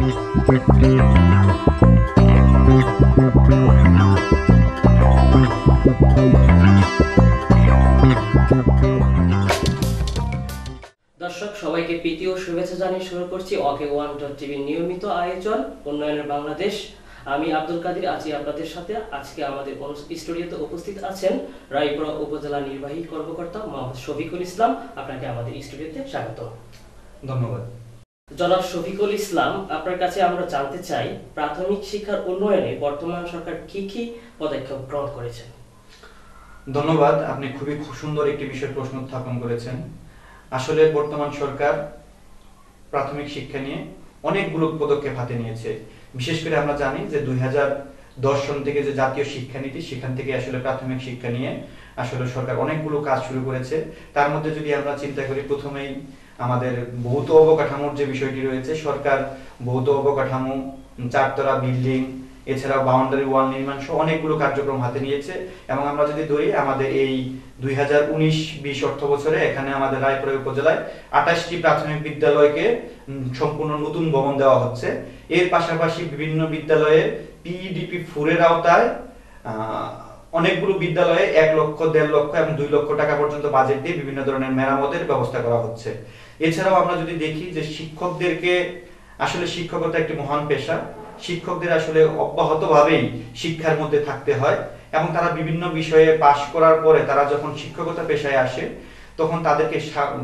দর্শক, সবাইকে প্রীতি ও শুভেচ্ছা জানিয়ে শুরু করছি অকে ওয়ান ডট টিভির নিয়মিত আয়োজন, উন্নয়নের বাংলাদেশ। আমি আব্দুল কাদির, আছি আপনাদের সাথে। আজকে আমাদের স্টুডিওতে উপস্থিত আছেন রায়পুরা উপজেলা নির্বাহী কর্মকর্তা মোহাম্মদ শফিকুল ইসলাম। আপনাকে আমাদের স্টুডিওতে স্বাগত ধন্যবাদ। জনাব শফিকুল ইসলাম, আপনার কাছে আমরা জানতে চাই, প্রাথমিক শিক্ষার উন্নয়নে বর্তমান সরকার কি কি পদক্ষেপ গ্রহণ করেছেন ধন্যবাদ, আপনি খুবই খুব সুন্দর একটি বিষয় প্রশ্ন উত্থাপন করেছেন। আসলে বর্তমান সরকার প্রাথমিক শিক্ষা নিয়ে অনেকগুলো পদক্ষেপ হাতে নিয়েছে। বিশেষ করে আমরা জানি যে দুই দশ সন থেকে যে জাতীয় শিক্ষানীতি, সেখান থেকে আসলে প্রাথমিক শিক্ষা নিয়ে আসলে সরকার অনেকগুলো কাজ শুরু করেছে। তার মধ্যে যদি আমরা চিন্তা করি, প্রথমেই আমাদের ভৌত অবকাঠামোর যে বিষয়টি রয়েছে সরকার ভৌত অবকাঠামো চারতলা বিল্ডিং এছাড়াও বাউন্ডারি ওয়াল নির্মাণ সহ অনেকগুলো কার্যক্রম হাতে নিয়েছে। এবং আমরা যদি ধরি আমাদের এই দুই হাজার উনিশ বিশ অর্থ বছরে এখানে আমাদের রায়পুরা উপজেলায় আঠাশটি প্রাথমিক বিদ্যালয়কে সম্পূর্ণ নতুন ভবন দেওয়া হচ্ছে। এর পাশাপাশি বিভিন্ন বিদ্যালয়ে পিইডিপি ফোরের আওতায় আহ, অনেকগুলো বিদ্যালয়ে এক লক্ষ দেড় লক্ষ এবং দুই লক্ষ টাকা পর্যন্ত বাজেট দিয়ে বিভিন্ন ধরনের মেরামতের ব্যবস্থা করা হচ্ছে। এছাড়াও আমরা যদি দেখি যে শিক্ষকদেরকে, আসলে শিক্ষকতা একটি মহান পেশা। শিক্ষকদের আসলে অব্যাহতভাবেই শিক্ষার মধ্যে থাকতে হয় এবং তারা বিভিন্ন বিষয়ে পাশ করার পরে তারা যখন শিক্ষকতা পেশায় আসে, তখন তাদেরকে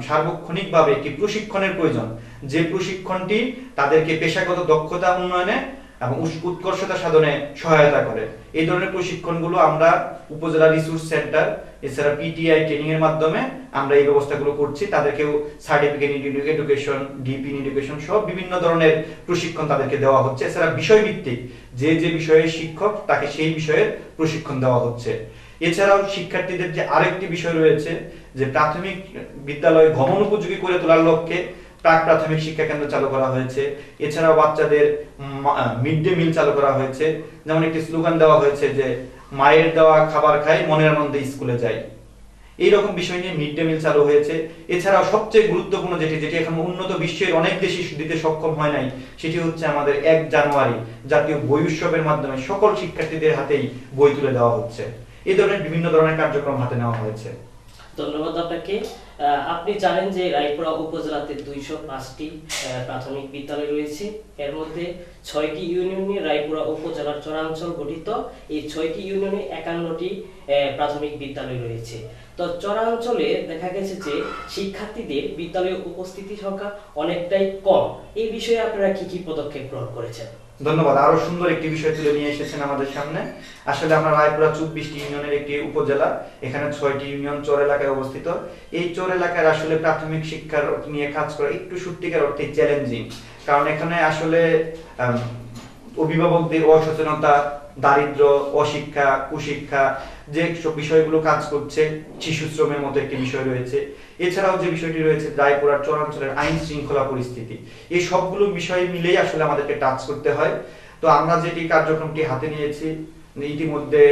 সার্বক্ষণিকভাবে একটি প্রশিক্ষণের প্রয়োজন। যে প্রশিক্ষণটি তাদেরকে পেশাগত দক্ষতা উন্নয়নে এবং উৎকর্ষতা সাধনে সহায়তা করে। এই ধরনের প্রশিক্ষণগুলো আমরা উপজেলা রিসোর্স সেন্টার এছাড়া পিটিআই ট্রেনিং এর মাধ্যমে আমরা এই ব্যবস্থাগুলো করছি। তাদেরকেও সার্টিফিকেট এডুকেশন ডিপি এডুকেশন সব বিভিন্ন ধরনের প্রশিক্ষণ তাদেরকে দেওয়া হচ্ছে। এছাড়া বিষয়ভিত্তিক যে যে বিষয়ে শিক্ষক, তাকে সেই বিষয়ের প্রশিক্ষণ দেওয়া হচ্ছে। এছাড়াও শিক্ষার্থীদের যে আরেকটি বিষয় রয়েছে, যে প্রাথমিক বিদ্যালয় ভ্রমণ উপযোগী করে তোলার লক্ষ্যে প্রাক প্রাথমিক শিক্ষা কেন্দ্র চালু করা হয়েছে। এছাড়াও বাচ্চাদের মিড ডে মিল চালু করা হয়েছে। যেমন একটি স্লোগান দেওয়া হয়েছে যে মায়ের দেওয়া খাবার খাই, মনের আনন্দে স্কুলে যাই। এইরকম বিষয় নিয়ে মিড ডে মিল চালু হয়েছে। এছাড়াও সবচেয়ে গুরুত্বপূর্ণ যেটি যেটি এখন উন্নত বিশ্বের অনেক দেশই দিতে সক্ষম হয় নাই, সেটি হচ্ছে আমাদের এক জানুয়ারি জাতীয় বই উৎসবের মাধ্যমে সকল শিক্ষার্থীদের হাতেই বই তুলে দেওয়া হচ্ছে। এ ধরনের বিভিন্ন ধরনের কার্যক্রম হাতে নেওয়া হয়েছে। ধন্যবাদ আপনাকে। আপনি জানেন যে রায়পুরা উপজেলাতে দুইশো পাঁচটি প্রাথমিক বিদ্যালয় রয়েছে। এর মধ্যে ছয়টি ইউনিয়ন নিয়ে রায়পুরা উপজেলার চরাঞ্চল গঠিত। এই ছয়টি ইউনিয়নে একান্নটি প্রাথমিক বিদ্যালয় রয়েছে। তো চরাঞ্চলে দেখা গেছে যে শিক্ষার্থীদের বিদ্যালয়ে উপস্থিতি সংখ্যা অনেকটাই কম। এই বিষয়ে আপনারা কি কি পদক্ষেপ গ্রহণ করেছেন? ধন্যবাদ। আরও সুন্দর একটি বিষয় তুলে নিয়ে এসেছেন আমাদের সামনে। আসলে আমরা রায়পুরা চব্বিশটি ইউনিয়নের একটি উপজেলা, এখানে ছয়টি ইউনিয়ন চর এলাকায় অবস্থিত। এই চর এলাকার আসলে প্রাথমিক শিক্ষার নিয়ে কাজ করা একটু সত্যিকার অর্থে চ্যালেঞ্জিং কারণ এখানে আসলে অভিভাবকদের অসচেতনতা, দারিদ্র, অশিক্ষা, কুশিক্ষা যে বিষয়গুলো কাজ করছে শিশু শ্রমের মতো একটি বিষয় রয়েছে। এছাড়াও যে বিষয়টি রয়েছে রায়পুরার চরাঞ্চলের আইন শৃঙ্খলা পরিস্থিতি। এই সবগুলো বিষয় মিলেই আসলে আমাদেরকে টাচ করতে হয়। তো আমরা যেটি কার্যক্রমটি হাতে নিয়েছি, ইতিমধ্যে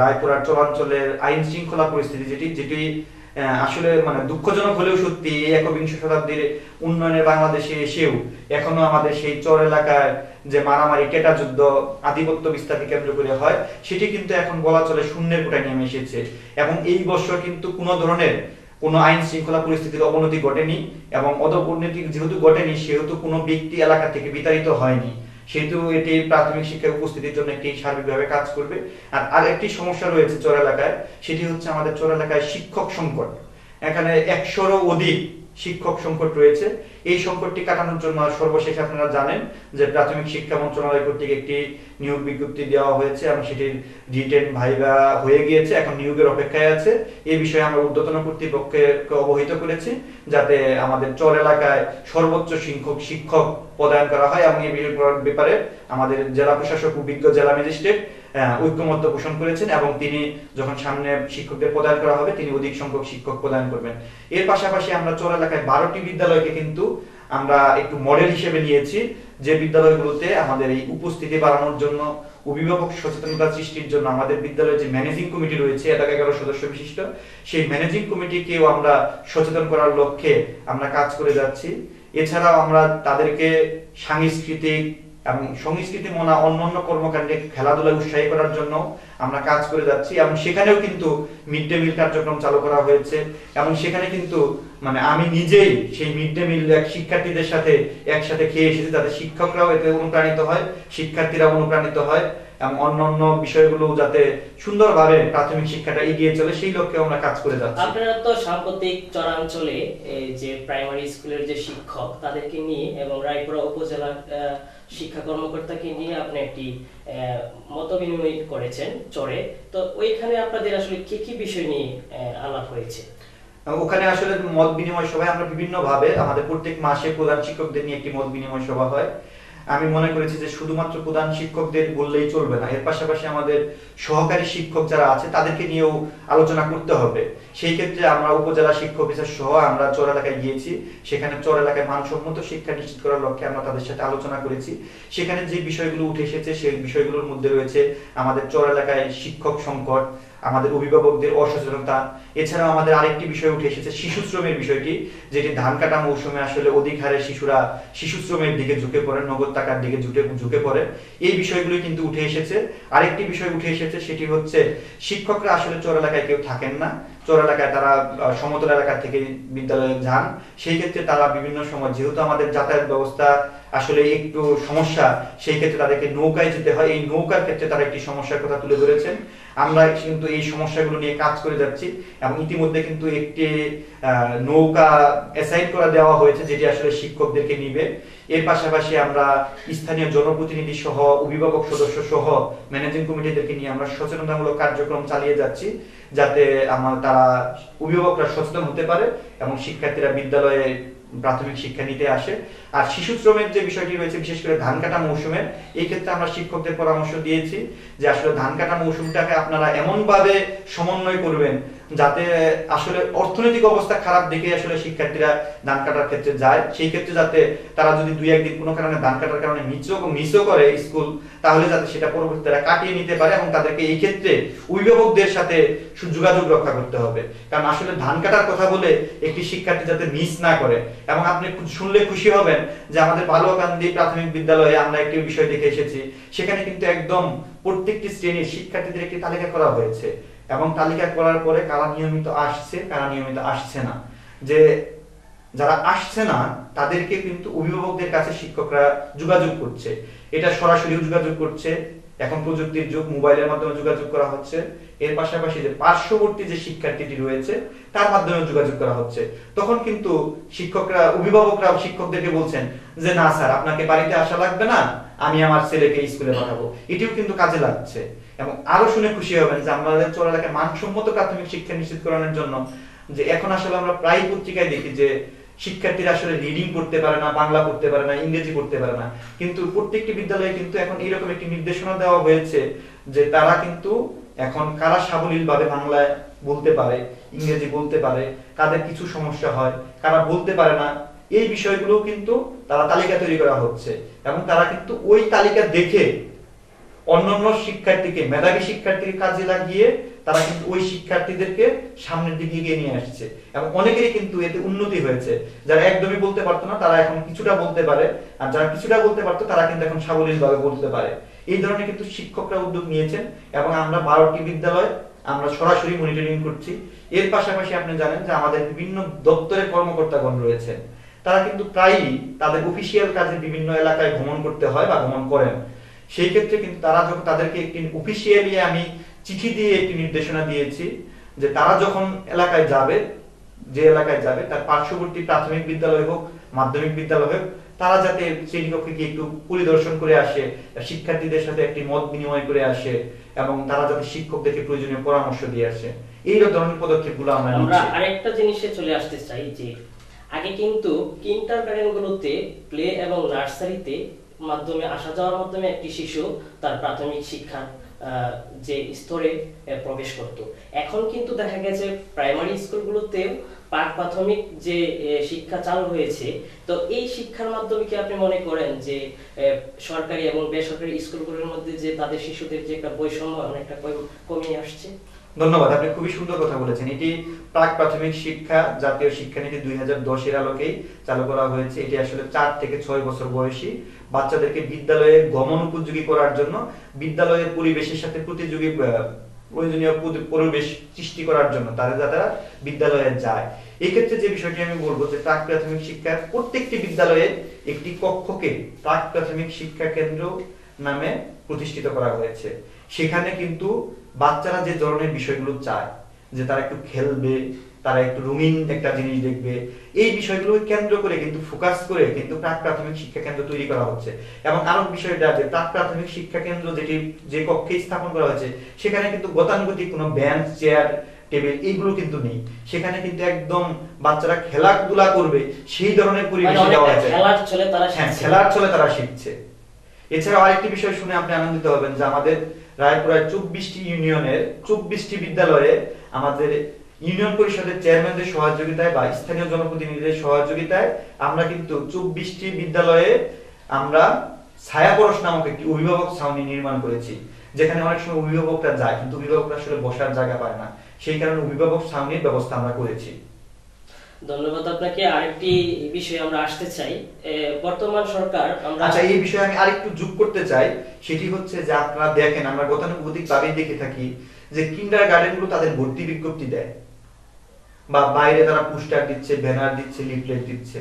রায়পুরার চরাঞ্চলের আইন শৃঙ্খলা পরিস্থিতি যেটি যেটি আসলে মানে দুঃখজনক হলেও সত্যি এই একবিংশ শতাব্দীর উন্নয়নের বাংলাদেশে এসেও এখনও আমাদের সেই চর এলাকায় যে মারামারি কেটা যুদ্ধ আধিপত্য বিস্তারকে কেন্দ্র করে হয়, সেটি কিন্তু এখন বলা চলে শূন্যের কোটায় নেমে এসেছে। এবং এই বছর কিন্তু কোনো ধরনের কোনো আইন শৃঙ্খলা পরিস্থিতির অবনতি ঘটেনি এবং অধোন্নতি যেহেতু ঘটেনি, সেহেতু কোনো ব্যক্তি এলাকা থেকে বিতাড়িত হয়নি। সেহেতু এটি প্রাথমিক শিক্ষার উপস্থিতির জন্য একটি সার্বিকভাবে কাজ করবে। আর আরেকটি সমস্যা রয়েছে চোর এলাকায়, সেটি হচ্ছে আমাদের চোর এলাকায় শিক্ষক সংকট। এখানে একশোরও অধিক শিক্ষক সংকট রয়েছে। এই সংকটটি কাটানোর জন্য সর্বশেষ আপনারা জানেন যে প্রাথমিক শিক্ষা মন্ত্রণালয় কর্তৃক একটি নিয়োগ বিজ্ঞপ্তি দেওয়া হয়েছে এবং সেটির রিটেন ভাইবা হয়ে গিয়েছে, এখন নিয়োগের অপেক্ষায় আছে। এই বিষয়ে আমরা ঊর্ধ্বতন কর্তৃপক্ষকে অবহিত করেছি যাতে আমাদের চর এলাকায় সর্বোচ্চ সংখ্যক শিক্ষক প্রদান করা হয় এবং এই ব্যাপারে আমাদের জেলা প্রশাসক ও বিজ্ঞ জেলা ম্যাজিস্ট্রেট ঐক্যমত্য পোষণ করেছেন এবং তিনি যখন সামনে শিক্ষকদের প্রদান করা হবে, তিনি অধিক সংখ্যক শিক্ষক প্রদান করবেন। এর পাশাপাশি আমরা চর এলাকায় বারোটি বিদ্যালয়কে কিন্তু আমরা একটু মডেল হিসেবে নিয়েছি যে বিদ্যালয়গুলোতে আমাদের এই উপস্থিতি বাড়ানোর জন্য, অভিভাবক সচেতনতা সৃষ্টির জন্য আমাদের বিদ্যালয়ে যে ম্যানেজিং কমিটি রয়েছে এলাকা এগারো সদস্য বিশিষ্ট, সেই ম্যানেজিং কমিটিকেও আমরা সচেতন করার লক্ষ্যে আমরা কাজ করে যাচ্ছি। এছাড়াও আমরা তাদেরকে সাংস্কৃতিক এবং সংস্কৃতি মনা অন্যান্য কর্মকাণ্ডে খেলাধুলায় উৎসাহী করার জন্য আমরা কাজ করে যাচ্ছি এবং সেখানেও কিন্তু মিড ডে মিল কার্যক্রম চালু করা হয়েছে এবং সেখানে কিন্তু মানে আমি নিজেই সেই মিড ডে মিল শিক্ষার্থীদের সাথে একসাথে খেয়ে এসেছি তাদের শিক্ষকরাও এতে অনুপ্রাণিত হয় শিক্ষার্থীরা অনুপ্রাণিত হয়। এবং অন্যান্য বিষয়গুলো যাতে সুন্দরভাবে প্রাথমিক শিক্ষাটা এগিয়ে চলে সেই লক্ষ্যে আমরা কাজ করে যাচ্ছি। আপনারা তো সাম্প্রতিক চরাঞ্চলে যে প্রাইমারি স্কুলের যে শিক্ষক তাদেরকে নিয়ে এবং রায়পুরা উপজেলার শিক্ষা কর্মকর্তাকে নিয়ে আপনি একটি মত বিনিময় করেছেন চরে। তো ওইখানে আপনাদের আসলে কি কি বিষয় নিয়ে আলাপ হয়েছে? ওখানে আসলে মত বিনিময় সভায় আমরা বিভিন্ন ভাবে আমাদের প্রত্যেক মাসে প্রধান শিক্ষকদের নিয়ে একটি মত বিনিময় সভা হয়। আমি মনে করেছি যে শুধুমাত্র প্রধান শিক্ষকদের বললেই চলবে না। এর পাশাপাশি আমাদের সহকারী শিক্ষক যারা আছে, তাদেরকে নিয়েও আলোচনা করতে হবে। সেই ক্ষেত্রে আমরা উপজেলা শিক্ষক অফিসার সহ আমরা চর এলাকায় গিয়েছি। সেখানে চর এলাকায় মানসম্মত শিক্ষা নিশ্চিত করার লক্ষ্যে আমরা তাদের সাথে আলোচনা করেছি। সেখানে যে বিষয়গুলো উঠে এসেছে, সেই বিষয়গুলোর মধ্যে রয়েছে আমাদের চর এলাকায় শিক্ষক সংকট আমাদের অভিভাবকদের অসচেতনতা। এছাড়াও আমাদের আরেকটি বিষয় উঠে এসেছে, শিশু শ্রমের বিষয়টি, যেটি ধান কাটা মৌসুমে আসলে অধিক হারে শিশুরা শিশু শ্রমের দিকে ঝুঁকে পড়ে, নগদ টাকার দিকে ঝুঁকে ঝুঁকে পড়ে। এই বিষয়গুলো কিন্তু উঠে এসেছে। আরেকটি বিষয় উঠে এসেছে, সেটি হচ্ছে শিক্ষকরা আসলে চর এলাকায় কেউ থাকেন না। চর এলাকায় তারা সমতল এলাকা থেকে বিদ্যালয়ে যান। সেই ক্ষেত্রে তারা বিভিন্ন সময়, যেহেতু আমাদের যাতায়াত ব্যবস্থা আসলে একটু সমস্যা, সেই ক্ষেত্রে তাদেরকে নৌকায় যেতে হয়। এই নৌকার ক্ষেত্রে তারা একটি সমস্যার কথা তুলে ধরেছেন। আমরা কিন্তু এই সমস্যাগুলো নিয়ে কাজ করে যাচ্ছি এবং ইতিমধ্যে কিন্তু একটি নৌকা অ্যাসাইন করা দেওয়া হয়েছে, যেটি আসলে শিক্ষকদেরকে নিবে। এর পাশাপাশি আমরা স্থানীয় জনপ্রতিনিধি সহ, অভিভাবক সদস্য সহ ম্যানেজিং কমিটিদেরকে নিয়ে আমরা সচেতনতামূলক কার্যক্রম চালিয়ে যাচ্ছি, যাতে আমার তারা অভিভাবকরা সচেতন হতে পারে এবং শিক্ষার্থীরা বিদ্যালয়ে প্রাথমিক শিক্ষা নিতে আসে। আর শিশু শ্রমের যে বিষয়টি রয়েছে, বিশেষ করে ধান কাটা মৌসুমের এই ক্ষেত্রে আমরা শিক্ষকদের পরামর্শ দিয়েছি যে আসলে ধান কাটা মৌসুমটাকে আপনারা এমন ভাবে সমন্বয় করবেন যাতে আসলে অর্থনৈতিক অবস্থা খারাপ দেখে আসলে শিক্ষার্থীরা ধান কাটার ক্ষেত্রে যায়। সেই ক্ষেত্রে যাতে তারা যদি দুই একদিন কোনো কারণে ধান কাটার কারণে মিসও মিসও করে স্কুল, তাহলে যাতে সেটা পরবর্তী তারা কাটিয়ে নিতে পারে এবং তাদেরকে এই ক্ষেত্রে অভিভাবকদের সাথে যোগাযোগ রক্ষা করতে হবে। কারণ আসলে ধান কাটার কথা বলে একটি শিক্ষার্থী যাতে মিস না করে। এবং আপনি শুনলে খুশি হবেন যে আমাদের বালুয়াকান্দি প্রাথমিক বিদ্যালয়ে আমরা একটি বিষয় দেখে এসেছি। সেখানে কিন্তু একদম প্রত্যেকটি শ্রেণির শিক্ষার্থীদের একটি তালিকা করা হয়েছে এবং তালিকা করার পরে কারা নিয়মিত আসছে, কারা নিয়মিত আসছে না। যে যারা আসছে না, তাদেরকে কিন্তু অভিভাবকদের কাছে শিক্ষকরা যোগাযোগ করছে। এটা সরাসরি যোগাযোগ করছে। এখন প্রযুক্তির যুগ, মোবাইলের মাধ্যমে যোগাযোগ করা হচ্ছে। এর পাশাপাশি যে পার্শ্ববর্তী যে শিক্ষার্থীটি রয়েছে, তার মাধ্যমে যোগাযোগ করা হচ্ছে। তখন কিন্তু শিক্ষকরা অভিভাবকরা শিক্ষকদেরকে বলছেন যে, না স্যার, আপনাকে বাড়িতে আসা লাগবে না, আমি আমার ছেলেকে স্কুলে পাঠাবো। এটিও কিন্তু কাজে লাগছে। এবং আরও শুনে খুশি হবেন যে, আমাদের চোর এলাকায় মানসম্মত প্রাথমিক শিক্ষা নিশ্চিত করানোর জন্য যে, এখন আসলে আমরা প্রায় পত্রিকায় দেখি যে শিক্ষার্থীরা আসলে রিডিং করতে পারে না, বাংলা পড়তে পারে না, ইংরেজি পড়তে পারে না। কিন্তু প্রত্যেকটি বিদ্যালয়ে কিন্তু এখন এইরকম একটি নির্দেশনা দেওয়া হয়েছে যে তারা কিন্তু এখন কারা সাবলীল ভাবে বাংলায় বলতে পারে, ইংরেজি বলতে পারে, কাদের কিছু সমস্যা হয়, কারা বলতে পারে না, এই বিষয়গুলো কিন্তু তারা তালিকা তৈরি করা হচ্ছে। এবং তারা কিন্তু ওই তালিকা দেখে অন্যান্য শিক্ষার্থীকে, মেধাবী শিক্ষার্থীর কাজে লাগিয়ে তারা কিন্তু ওই শিক্ষার্থীদেরকে সামনের দিকে এগিয়ে নিয়ে আসছে। এবং অনেকেরই কিন্তু এতে উন্নতি হয়েছে। যারা একদমই বলতে পারতো না, তারা এখন কিছুটা বলতে পারে। আর যারা কিছুটা বলতে পারতো, তারা কিন্তু এখন সাবলীল ভাবে বলতে পারে। এই ধরনের কিন্তু শিক্ষকরা উদ্যোগ নিয়েছেন এবং আমরা বারোটি বিদ্যালয় আমরা সরাসরি মনিটরিং করছি। এর পাশাপাশি আপনি জানেন যে আমাদের বিভিন্ন দপ্তরের কর্মকর্তাগণ রয়েছেন। তারা কিন্তু প্রায়ই তাদের অফিসিয়াল কাজে বিভিন্ন এলাকায় ভ্রমণ করতে হয় বা ভ্রমণ করেন। সেই ক্ষেত্রে কিন্তু তারা যখন তাদেরকে একটি অফিসিয়ালি আমি চিঠি দিয়ে একটি নির্দেশনা দিয়েছি যে তারা যখন এলাকায় যাবে যে এলাকায় যাবে তার পার্শ্ববর্তী প্রাথমিক বিদ্যালয় হোক মাধ্যমিক বিদ্যালয় হোক তারা যাতে শ্রেণীকক্ষে গিয়ে একটু পরিদর্শন করে আসে শিক্ষার্থীদের সাথে একটি মত বিনিময় করে আসে এবং তারা যাতে শিক্ষকদেরকে প্রয়োজনীয় পরামর্শ দিয়ে আসে এই ধরনের পদক্ষেপগুলো আমরা আমরা আরেকটা জিনিসে চলে আসতে চাই যে আগে কিন্তু কিন্টার গুলোতে প্লে এবং নার্সারিতে মাধ্যমে আসা যাওয়ার মাধ্যমে একটি শিশু তার প্রাথমিক শিক্ষা যে স্তরে প্রবেশ করত। এখন কিন্তু দেখা গেছে প্রাইমারি স্কুলগুলোতেও পাক প্রাথমিক যে শিক্ষা চালু হয়েছে, তো এই শিক্ষার মাধ্যমে কি আপনি মনে করেন যে সরকারি এবং বেসরকারি স্কুলগুলোর মধ্যে যে তাদের শিশুদের যে একটা বৈষম্য, অনেকটা কম- কমিয়ে আসছে? ধন্যবাদ, আপনি খুবই সুন্দর কথা বলেছেন। এটি প্রাক প্রাথমিক শিক্ষা, জাতীয় শিক্ষানীতি দুই হাজার দশের আলোকেই চালু করা হয়েছে। এটি আসলে চার থেকে ছয় বছর বয়সী। বাচ্চাদেরকে বিদ্যালয়ে গমন উপযোগী করার জন্য বিদ্যালয়ের পরিবেশের সাথে প্রতিযোগী প্রয়োজনীয় পরিবেশ সৃষ্টি করার জন্য তারা যারা বিদ্যালয়ে যায়। এই ক্ষেত্রে যে বিষয়টি আমি বলব যে প্রাক প্রাথমিক শিক্ষার প্রত্যেকটি বিদ্যালয়ে একটি কক্ষকে প্রাক প্রাথমিক শিক্ষা কেন্দ্র নামে প্রতিষ্ঠিত করা হয়েছে। সেখানে কিন্তু বাচ্চারা যে ধরনের বিষয়গুলো চায়, যে তারা একটু খেলবে তারা একটু রঙিন একটা জিনিস দেখবে। এই বিষয়গুলোকে কেন্দ্র করে কিন্তু ফোকাস করে কিন্তু প্রাক প্রাথমিক শিক্ষা কেন্দ্র তৈরি করা হচ্ছে। এবং আরও বিষয়টা যে প্রাক প্রাথমিক শিক্ষা কেন্দ্র যেটি যে কক্ষে স্থাপন করা হয়েছে সেখানে কিন্তু গতানুগতিক কোনো বেঞ্চ চেয়ার টেবিল এইগুলো কিন্তু নেই। সেখানে কিন্তু একদম বাচ্চারা খেলাধুলা করবে সেই ধরনের মানে পরিবেশ দেওয়া হয়েছে খেলার চলে তারা হ্যাঁ শিখছে। খেলার ছলে তারা শিখছে। এছাড়াও আরেকটি বিষয় শুনে আপনি আনন্দিত হবেন যে আমাদের রায়পুরায় চব্বিশটি ইউনিয়নের চব্বিশটি বিদ্যালয়ে আমাদের ইউনিয়ন পরিষদের চেয়ারম্যানদের সহযোগিতায় বা স্থানীয় জনপ্রতিনিধিদের সহযোগিতায় আমরা কিন্তু চব্বিশটি বিদ্যালয়ে আমরা ছায়া পরশ নামক একটি অভিভাবক ছাউনি নির্মাণ করেছি যেখানে অনেক সময় অভিভাবকরা যায় কিন্তু অভিভাবকরা আসলে বসার জায়গা পায় না। সেই কারণে অভিভাবক ছাউনির ব্যবস্থা আমরা করেছি। ধন্যবাদ আপনাকে। আরেকটি বিষয়ে আমরা আসতে চাই। বর্তমান সরকার আমরা আচ্ছা এই বিষয়ে আমি আরেকটু যোগ করতে চাই। সেটি হচ্ছে যে আপনারা দেখেন আমরা গতানুগতিক ভাবেই দেখে থাকি যে কিন্ডার গার্ডেনগুলো তাদের ভর্তি বিজ্ঞপ্তি দেয়। বা বাইরে তারা পোস্টার দিচ্ছে ব্যানার দিচ্ছে লিফলেট দিচ্ছে।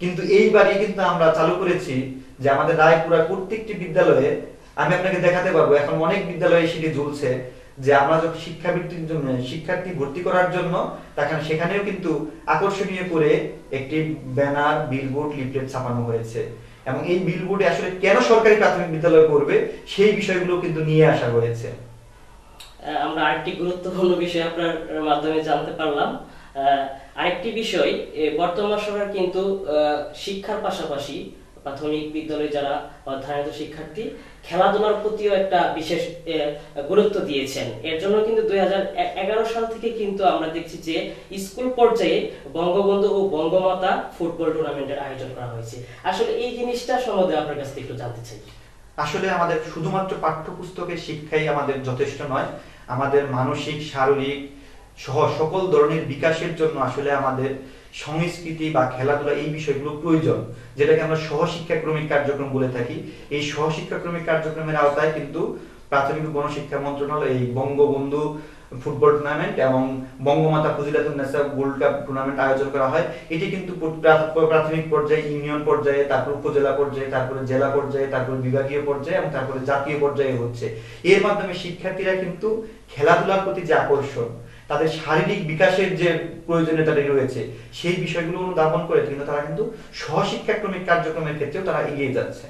কিন্তু এইবারই কিন্তু আমরা চালু করেছি যে আমাদের রায়পুরা প্রত্যেকটি বিদ্যালয়ে আমি আপনাকে দেখাতে পারব, এখন অনেক বিদ্যালয়ে সেটি ঝুলছে যে আমরা যখন শিক্ষাবৃত্তির জন্য, শিক্ষার্থী ভর্তি করার জন্য, তখন সেখানেও কিন্তু আকর্ষণীয় করে একটি ব্যানার বিলবোর্ড লিফলেট ছাপানো হয়েছে। এবং এই বিলবোর্ডে আসলে কেন সরকারি প্রাথমিক বিদ্যালয় করবে, সেই বিষয়গুলো কিন্তু নিয়ে আসা হয়েছে। আমরা আরেকটি গুরুত্বপূর্ণ বিষয় আপনার মাধ্যমে জানতে পারলাম। আরেকটি বিষয় বর্তমান সরকার কিন্তু শিক্ষার পাশাপাশি প্রাথমিক বিদ্যালয়ে যারা অধ্যয়নরত শিক্ষার্থী খেলাধুলার প্রতিও একটা বিশেষ গুরুত্ব দিয়েছেন। এর জন্য কিন্তু দুই সাল থেকে কিন্তু আমরা দেখছি যে স্কুল পর্যায়ে বঙ্গবন্ধু ও বঙ্গমাতা ফুটবল টুর্নামেন্টের আয়োজন করা হয়েছে। আসলে এই জিনিসটা সম্বন্ধে আপনার কাছ থেকে একটু জানতে চাই। আসলে আমাদের শুধুমাত্র পাঠ্যপুস্তকের শিক্ষাই আমাদের যথেষ্ট নয়, আমাদের মানসিক, শারীরিক সহ সকল ধরনের বিকাশের জন্য আসলে আমাদের সংস্কৃতি বা খেলাধুলা এই বিষয়গুলো প্রয়োজন, যেটাকে আমরা সহশিক্ষাক্রমিক কার্যক্রম বলে থাকি। এই সহশিক্ষাক্রমিক কার্যক্রমের আওতায় কিন্তু প্রাথমিক গণশিক্ষা মন্ত্রণালয়, এই বঙ্গবন্ধু ফুটবল টুর্নামেন্ট এবং Bangamata Fazilatunnesa gold cup tournament আয়োজন করা হয়। এটি কিন্তু প্রাথমিক পর্যায়ে, ইউনিয়ন পর্যায়ে, তারপর উপজেলা পর্যায়ে, তারপরে জেলা পর্যায়ে, তারপর বিভাগীয় পর্যায়ে এবং তারপরে জাতীয় পর্যায়ে হচ্ছে। এর মাধ্যমে শিক্ষার্থীরা কিন্তু খেলাধুলার প্রতি যে আকর্ষণ তাদের শারীরিক বিকাশের যে প্রয়োজনীয়তাটি রয়েছে, সেই বিষয়গুলো অনুধাবন করে কিন্তু তারা কিন্তু সহশিক্ষাক্রমিক কার্যক্রমের ক্ষেত্রেও তারা এগিয়ে যাচ্ছে।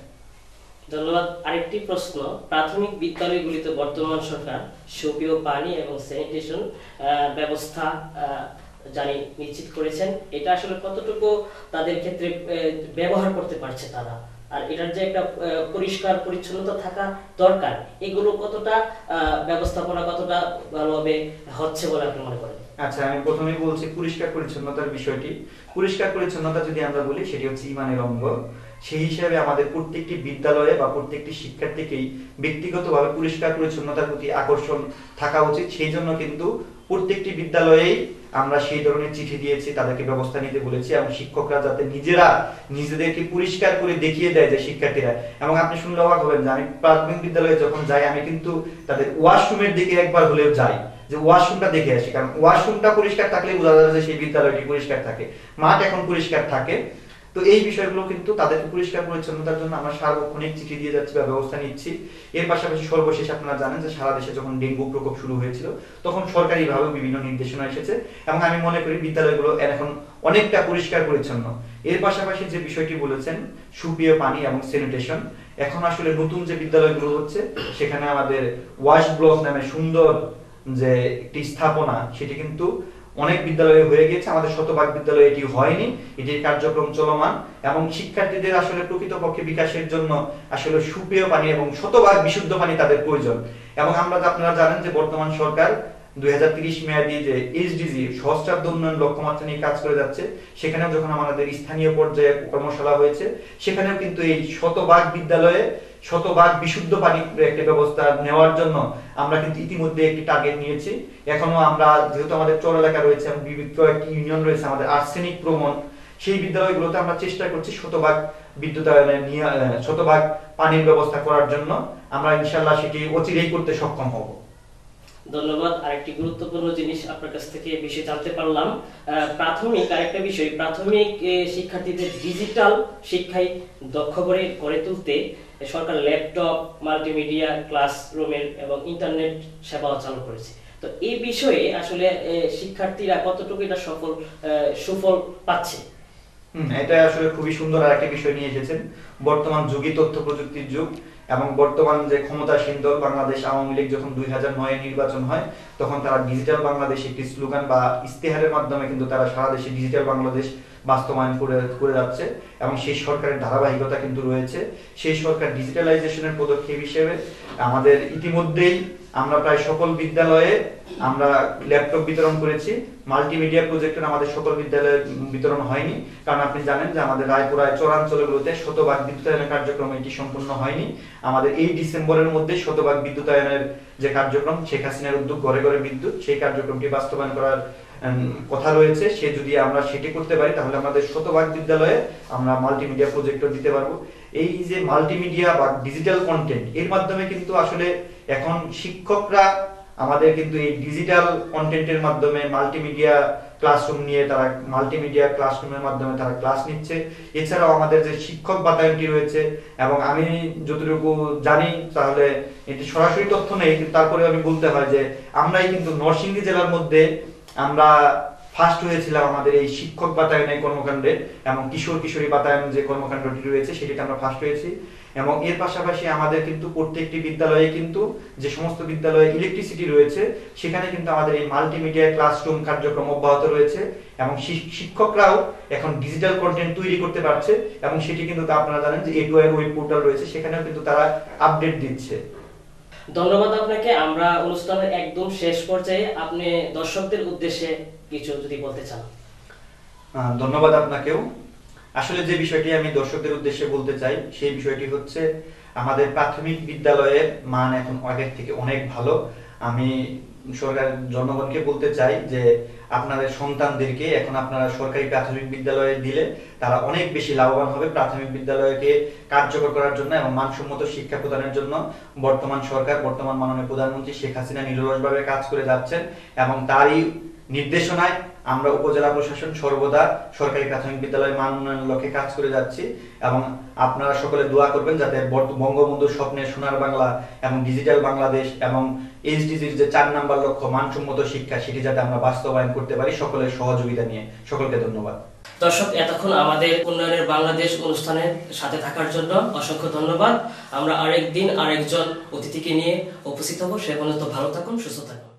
ধন্যবাদ। আরেকটি প্রশ্ন, প্রাথমিক বিদ্যালয়গুলিতে বর্তমান সরকার সুপেয় পানি এবং স্যানিটেশন ব্যবস্থা জানি নিশ্চিত করেছেন। এটা আসলে কতটুকু তাদের ক্ষেত্রে ব্যবহার করতে পারছে তারা? আর এটার যে একটা পরিষ্কার পরিচ্ছন্নতা থাকা দরকার, এগুলো কতটা ব্যবস্থাপনা কতটা ভালোভাবে হচ্ছে বলে আপনি মনে করেন? আচ্ছা আমি প্রথমেই বলছি পরিষ্কার পরিচ্ছন্নতার বিষয়টি। পরিষ্কার পরিচ্ছন্নতা যদি আমরা বলি, সেটি হচ্ছে ইমানের অঙ্গ। সেই হিসাবে আমাদের প্রত্যেকটি বিদ্যালয়ে বা প্রত্যেকটি শিক্ষার্থীকেই ব্যক্তিগতভাবে পরিষ্কার পরিচ্ছন্নতার প্রতি আকর্ষণ থাকা উচিত। সেই জন্য কিন্তু প্রত্যেকটি বিদ্যালয়েই আমরা সেই ধরনের চিঠি দিয়েছি, তাদেরকে ব্যবস্থা নিতে বলেছি এবং শিক্ষকরা যাতে নিজেরা নিজেদেরকে পরিষ্কার করে দেখিয়ে দেয় যে শিক্ষার্থীরা। এবং আপনি শুনলে অবাক হবেন যে আমি প্রাথমিক বিদ্যালয়ে যখন যাই, আমি কিন্তু তাদের ওয়াশরুমের দিকে একবার হলেও যাই, যে ওয়াশরুমটা দেখে আসি। কারণ ওয়াশরুমটা পরিষ্কার থাকলে বোঝা যাবে যে সেই বিদ্যালয়টি পরিষ্কার থাকে, মাঠ এখন পরিষ্কার থাকে। তো এই বিষয়গুলো কিন্তু তাদেরকে পরিষ্কার পরিচ্ছন্নতার জন্য আমরা সার্বক্ষণিক চিঠি দিয়ে যাচ্ছি বা ব্যবস্থা নিচ্ছি। এর পাশাপাশি সর্বশেষ আপনারা জানেন যে সারা দেশে যখন ডেঙ্গু প্রকোপ শুরু হয়েছিল, তখন সরকারিভাবে বিভিন্ন নির্দেশনা এসেছে এবং আমি মনে করি বিদ্যালয়গুলো এখন অনেকটা পরিষ্কার পরিচ্ছন্ন। এর পাশাপাশি যে বিষয়টি বলেছেন সুপেয় পানি এবং স্যানিটেশন এখন আসলে নতুন যে বিদ্যালয়গুলো হচ্ছে, সেখানে আমাদের ওয়াশ ব্লক নামে সুন্দর যে একটি স্থাপনা, সেটি কিন্তু অনেক বিদ্যালয়ে হয়ে গেছে, আমাদের শতভাগ বিদ্যালয়ে এটি হয়নি। এটির কার্যক্রম চলমান এবং শিক্ষার্থীদের আসলে প্রকৃতপক্ষে বিকাশের জন্য আসলে সুপেয় পানি এবং শতভাগ বিশুদ্ধ পানি তাদের প্রয়োজন। এবং আমরা আপনারা জানেন যে বর্তমান সরকার দুই হাজার ত্রিশ মেয়াদি যে এইচডিজি, সহস্রাব্দ উন্নয়ন লক্ষ্যমাত্রা নিয়ে কাজ করে যাচ্ছে, সেখানেও যখন আমাদের স্থানীয় পর্যায়ে কর্মশালা হয়েছে, সেখানেও কিন্তু এই শতভাগ বিদ্যালয়ে শতভাগ বিশুদ্ধ পানির একটা ব্যবস্থা নেওয়ার জন্য আমরা কিন্তু ইতিমধ্যে একটি টার্গেট নিয়েছি। এখনও আমরা, যেহেতু আমাদের চর এলাকা রয়েছে বিভিন্ন কয়েকটি ইউনিয়ন রয়েছে আমাদের আর্সেনিক প্রমণ সেই বিদ্যালয়গুলোতে আমরা চেষ্টা করছি শতভাগ বিদ্যুতায়নে নিয়ে শতভাগ পানির ব্যবস্থা করার জন্য। আমরা ইনশাল্লাহ সেটি অচিরেই করতে সক্ষম হব। ধন্যবাদ। আরেকটি গুরুত্বপূর্ণ জিনিস আপনার কাছ থেকে বিষয় জানতে পারলাম। প্রাথমিক, আরেকটা বিষয়, প্রাথমিক শিক্ষার্থীদের ডিজিটাল শিক্ষায় দক্ষ করে, গড়ে তুলতে সরকার ল্যাপটপ মাল্টিমিডিয়া ক্লাসরুমের এবং ইন্টারনেট সেবাও চালু করেছে। তো এই বিষয়ে আসলে শিক্ষার্থীরা কতটুকু এটা সফল সুফল পাচ্ছে? এটা আসলে খুবই সুন্দর আর একটা বিষয় নিয়ে এসেছেন। বর্তমান যুগই তথ্য প্রযুক্তির যুগ এবং বর্তমান যে ক্ষমতাসীন দল বাংলাদেশ আওয়ামী লীগ যখন দুই হাজার নয় নির্বাচন হয়, তখন তারা ডিজিটাল বাংলাদেশ একটি স্লোগান বা ইস্তেহারের মাধ্যমে কিন্তু তারা সারা দেশে ডিজিটাল বাংলাদেশ বাস্তবায়ন করে করে যাচ্ছে এবং সেই সরকারের ধারাবাহিকতা কিন্তু রয়েছে। সেই সরকার ডিজিটালাইজেশনের পদক্ষেপ হিসেবে আমাদের ইতিমধ্যেই আমরা প্রায় সকল বিদ্যালয়ে আমরা ল্যাপটপ বিতরণ করেছি। মাল্টিমিডিয়া প্রজেক্টর আমাদের সকল বিদ্যালয়ে বিতরণ হয়নি। কারণ আপনি জানেন যে আমাদের রায়পুরায় চরাঞ্চলগুলোতে শতভাগ বিদ্যুতায়নের কার্যক্রম এটি সম্পূর্ণ হয়নি। আমাদের এই ডিসেম্বরের মধ্যে শতভাগ বিদ্যুতায়নের যে কার্যক্রম, শেখ হাসিনার উদ্যোগ, ঘরে ঘরে বিদ্যুৎ, সেই কার্যক্রমটি বাস্তবায়ন করার কথা রয়েছে, সে যদি আমরা সেটি করতে পারি, তাহলে আমাদের শতভাগ বিদ্যালয়ে আমরা মাল্টিমিডিয়া প্রজেক্টর দিতে পারব। এই যে মাল্টিমিডিয়া বা ডিজিটাল কন্টেন্ট এর মাধ্যমে কিন্তু আসলে এখন শিক্ষকরা আমাদের কিন্তু এই ডিজিটাল কন্টেন্টের মাধ্যমে মাল্টিমিডিয়া ক্লাসরুম নিয়ে তারা মাল্টিমিডিয়া ক্লাসরুমের মাধ্যমে তারা ক্লাস নিচ্ছে। এছাড়াও আমাদের যে শিক্ষক বাতায়নটি রয়েছে, এবং আমি যতটুকু জানি, তাহলে এটি সরাসরি তথ্য নেই তারপরে আমি বলতে হয় যে আমরাই কিন্তু নরসিংদী জেলার মধ্যে আমরা ফার্স্ট হয়েছিলাম আমাদের এই শিক্ষক বাতায়নের কর্মকাণ্ডে এবং কিশোর, কিশোরী বাতায়ন যে কর্মকাণ্ডটি রয়েছে, সেটিতে আমরা ফার্স্ট হয়েছি। এবং এর পাশাপাশি আমাদের কিন্তু প্রত্যেকটি বিদ্যালয়ে কিন্তু যে সমস্ত বিদ্যালয়ে ইলেকট্রিসিটি রয়েছে, সেখানে কিন্তু আমাদের এই মাল্টিমিডিয়া ক্লাসরুম কার্যক্রম অব্যাহত রয়েছে এবং শিক- শিক্ষকরাও এখন ডিজিটাল কন্টেন্ট তৈরি করতে পারছে এবং সেটি কিন্তু আপনারা জানেন যে এর ওয়েব পোর্টাল রয়েছে, সেখানেও কিন্তু তারা আপডেট দিচ্ছে। ধন্যবাদ আপনাকে। আমরা অনুষ্ঠানের একদম শেষ পর্যায়ে আপনি দর্শকদের উদ্দেশ্যে কিছু যদি বলতে চান। ধন্যবাদ আপনাকেও। আসলে যে বিষয়টি আমি দর্শকদের উদ্দেশ্যে বলতে চাই, সেই বিষয়টি হচ্ছে আমাদের প্রাথমিক বিদ্যালয়ের মান এখন আগের থেকে অনেক ভালো। আমি সরকার জনগণকে বলতে চাই যে আপনাদের সন্তানদেরকে এখন আপনারা সরকারি প্রাথমিক বিদ্যালয়ে দিলে তারা অনেক বেশি লাভবান হবে প্রাথমিক বিদ্যালয়কে কার্যকর করার জন্য এবং মানসম্মত শিক্ষা প্রদানের জন্য। বর্তমান সরকার, বর্তমান মাননীয় প্রধানমন্ত্রী শেখ হাসিনা নিরলসভাবে কাজ করে যাচ্ছেন এবং তারই নির্দেশনায় আমরা উপজেলা প্রশাসন সর্বদা সরকারি প্রাথমিক বিদ্যালয় মান উন্নয়নের লক্ষ্যে কাজ করে যাচ্ছি এবং আপনারা সকলে দোয়া করবেন যাতে বঙ্গবন্ধুর স্বপ্নের সোনার বাংলা এবং ডিজিটাল বাংলাদেশ এবং এইচডিজির যে চার নাম্বার লক্ষ্য, মানসম্মত শিক্ষা, সেটি যাতে আমরা বাস্তবায়ন করতে পারি সকলের সহযোগিতা নিয়ে। সকলকে ধন্যবাদ। দর্শক, এতক্ষণ আমাদের উন্নয়নের বাংলাদেশ অনুষ্ঠানের সাথে থাকার জন্য অসংখ্য ধন্যবাদ। আমরা আরেকদিন আরেকজন অতিথিকে নিয়ে উপস্থিত হব। সে পর্যন্ত ভালো থাকুন, সুস্থ থাকুন।